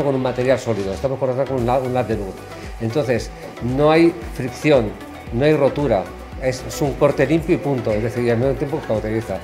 con un material sólido, estamos cortando con un, un haz de luz. Entonces, no hay fricción, no hay rotura, es, un corte limpio y punto, es decir, al mismo tiempo que cauteriza.